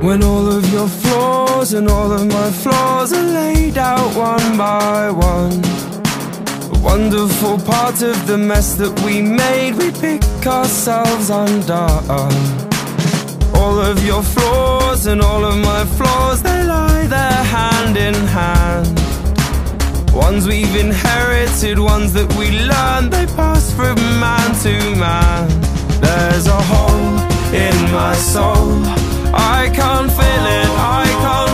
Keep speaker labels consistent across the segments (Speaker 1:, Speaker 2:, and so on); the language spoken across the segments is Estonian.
Speaker 1: When all of your flaws and all of my flaws are laid out one by one. A wonderful part of the mess that we made, we pick ourselves undone. All of your flaws and all of my flaws, they lie there hand in hand. Ones we've inherited, ones that we learned, they pass from man to man. There's a hole in my soul. I can't feel it, I can't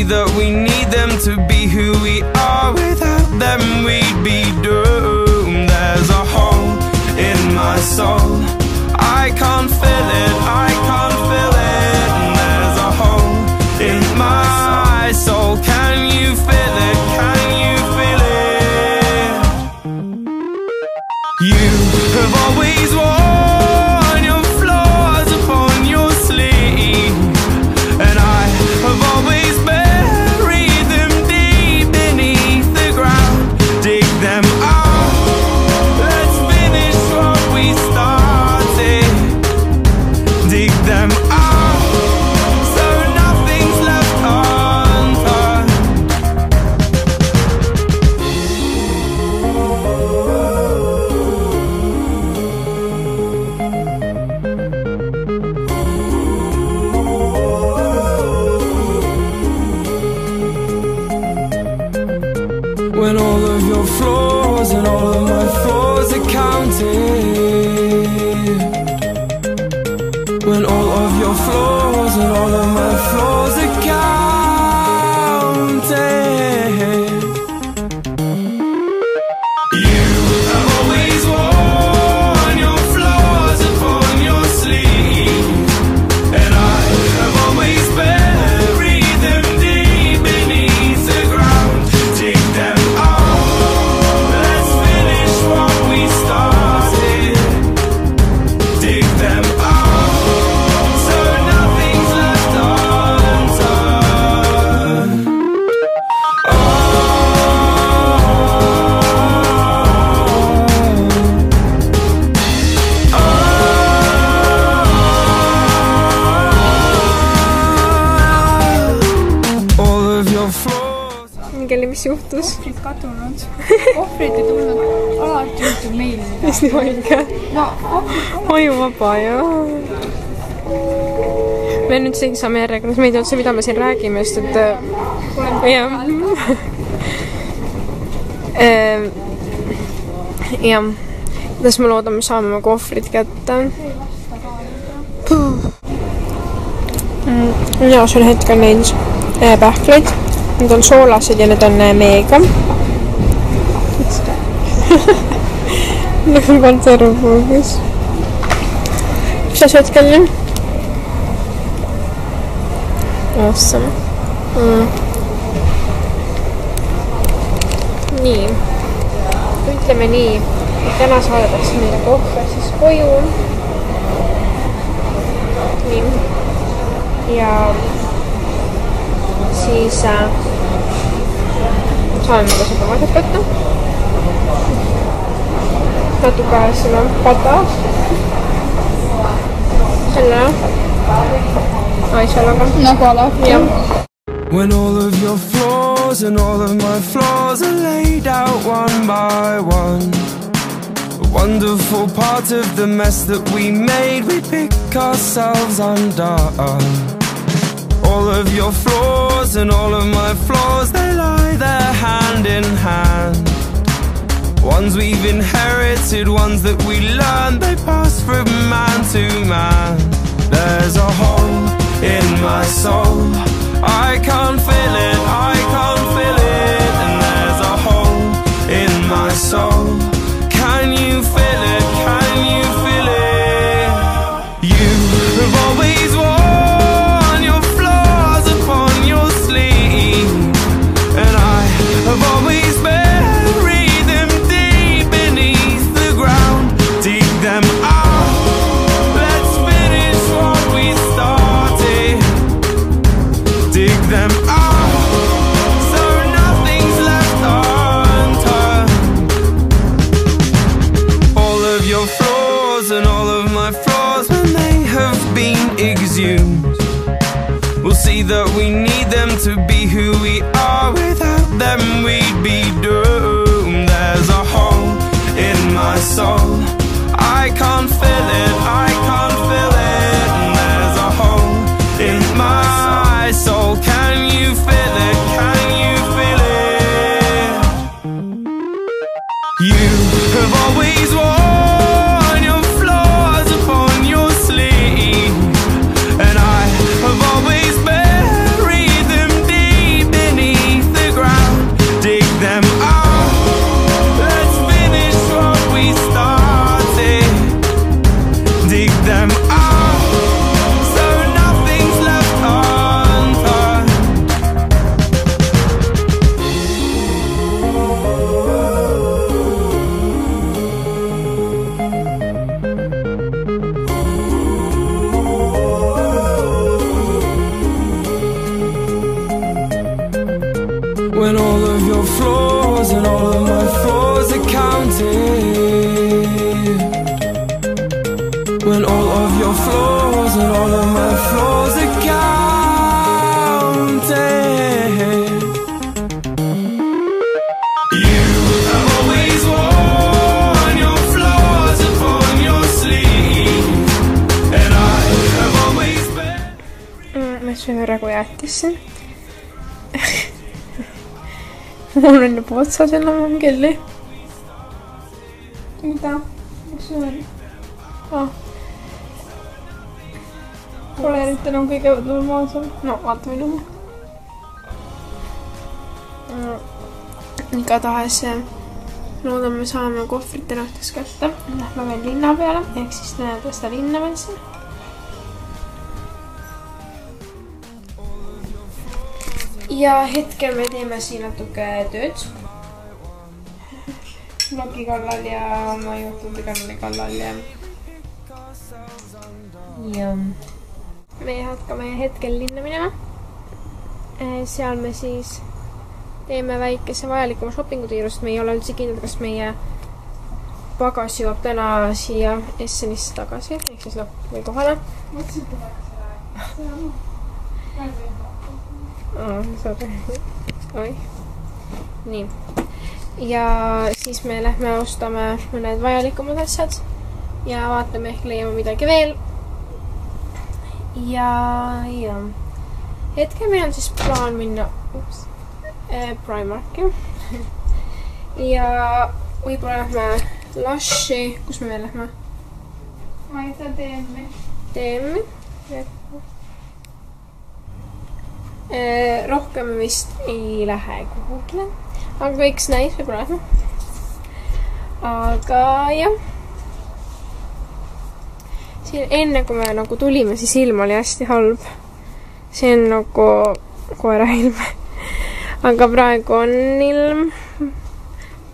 Speaker 1: see that we need them to be who we are. Without them, we'd be doomed. There's a hole in my soul. I can't feel it, I
Speaker 2: Mingeli, mis juhtus?
Speaker 3: ohvrid kadunud. ohvrid ei tulnud, alati juhtub meil midagi.
Speaker 2: mis nii õige?
Speaker 3: no ohvrid
Speaker 2: ajuvaba ja. me nüüd siin saame järjekorras, me ei tea üldse, mida me siin räägime, sest et jah. jah, kuidas me loodame, saame oma kohvrid kätte. mina söön hetkel neid äh, pähkleid, need on soolased ja need on äh, meega. nagu konservpuugis. mis sa sööd, Kelly? Awesome mm.. nii, ütleme nii, täna saadetakse meile kohver siis koju. nii, ja siis äh, saame me ka supermarket võtta. natuke ajasime pata. selle asjaga.
Speaker 3: nagu alati.
Speaker 2: jah.
Speaker 1: When all of your flaws and all of my flaws are laid out one by one. A wonderful part of the mess that we made, we pick ourselves undone. All of your flaws and all of my flaws, they lie there hand in hand. Ones we've inherited, ones that we learned, they pass from man to man. Be doomed. There's a hole in my soul. I can't fill it, I
Speaker 2: praegu jäätist siin. mul on juba otsas enam-vähem kelli
Speaker 3: mida? mis sul on?
Speaker 2: ah..
Speaker 3: Pole nüüd enam kõige normaalsem.
Speaker 2: no vaatame nüüd mm.. igatahes loodame, saame kohvrid täna õhtuks kätte. Lähme veel linna peale ehk siis seda linna veel siin. Ja hetkel me teeme siin natuke tööd. blogi kallal ja oma juhtude kanali kallal ja. ja me hakkame hetkel linna minema. seal me siis teeme väikese vajalikuma shopping'u tiiru, sest me ei ole üldse kindlad, kas meie pagas jõuab täna siia Essenisse tagasi, ehk siis noh, või kohale.
Speaker 3: mõtlesin, et läheks
Speaker 2: oih. nii. ja siis me lähme ostame mõned vajalikumad asjad ja vaatame, ehk leiame midagi veel. ja, ja hetkel meil on siis plaan minna ups, äh, Primarki ja võib-olla lähme Lushi, kus me veel lähme?
Speaker 3: ma ei tea, teeme.
Speaker 2: DM-i. Rohkem me vist ei lähe kuhugile, aga võiks näis võib-olla lähme. aga jah. siin enne, kui me nagu tulime, siis ilm oli hästi halb. see on nagu koerailm. aga praegu on ilm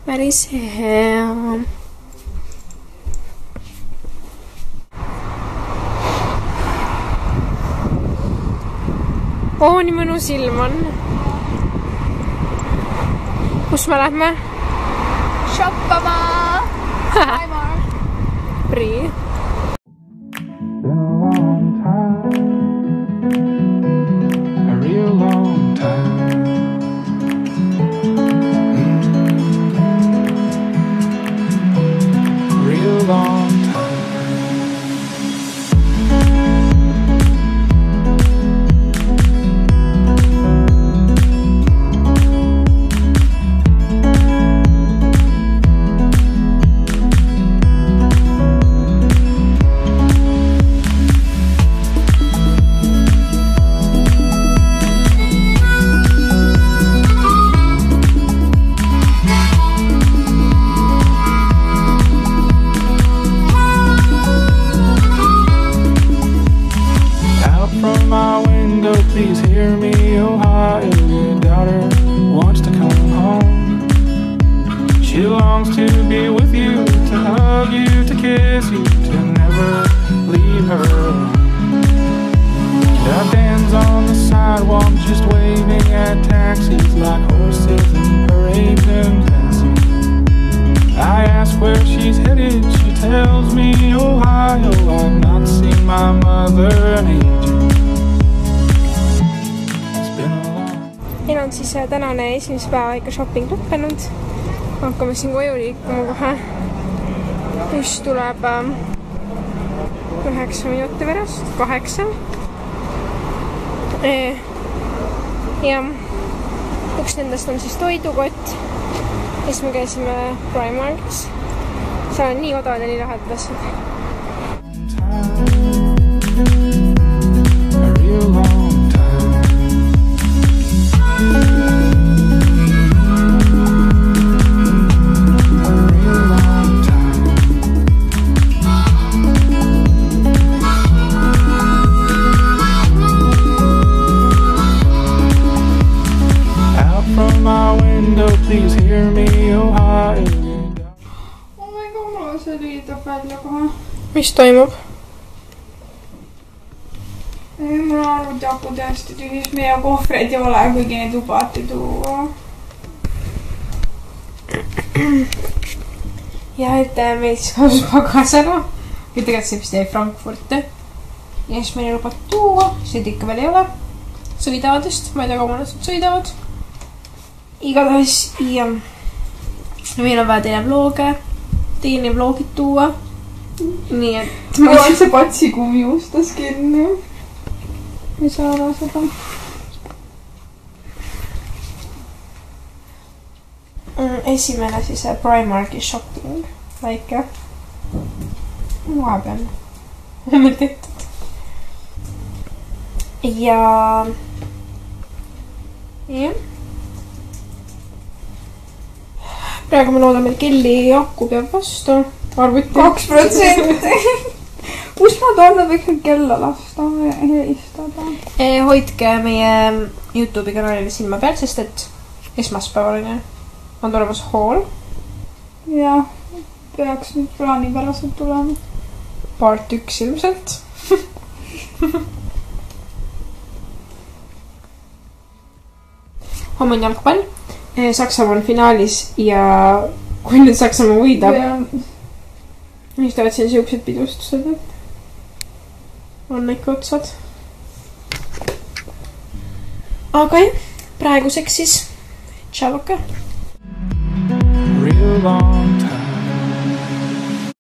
Speaker 2: päris hea oo, nii mõnus ilm on. kus me lähme?
Speaker 3: shoppama. Primark.
Speaker 2: Prii.
Speaker 1: a real long
Speaker 2: tänane esimese päeva ikka shopping lõppenud. hakkame siin koju liikuma kohe. buss tuleb ähm, üheksa minuti pärast, kaheksa. ja üks nendest on siis toidukott. siis me käisime Primarkis. seal on nii odavad ja nii lahedad asjad. Toimub?
Speaker 3: mul on arvuti aku täiesti tühis, meie kohvreid ei ole, kuigi neid lubati tuua.
Speaker 2: ja et äh, meil siis kadus pagasära. ja tegelikult see vist jäi Frankfurti. ja siis meile lubati tuua, seda ikka veel ei ole. sõidavad vist, ma ei tea, kaua nad sõidavad. igatahes ja meil on vaja teine vlooge, teine vloogid tuua. Nii et
Speaker 3: mul on see patsikumi ustas kinni. ei saa ära seda.
Speaker 2: Mm, esimene siis Primarki shopping, väike. vahepeal meil tehtud. ja. jah. praegu me loodame, et Kelly aku peab vastu. arvuti.
Speaker 3: kaks protsenti. kus nad on, nad võiks nüüd kella lasta helistada.
Speaker 2: Hoidke meie Youtube'i kanalile silma peal, sest et esmaspäeval on ju, on tulemas haul,
Speaker 3: jah, peaks nüüd plaanipäraselt tulema.
Speaker 2: part üks ilmselt. homme on jalgpall, Saksamaa on finaalis ja kui nüüd Saksamaa võidab, siis tulevad siin siuksed pidustused, et on ikka otsad. aga jah, praeguseks siis tšauka.
Speaker 4: real long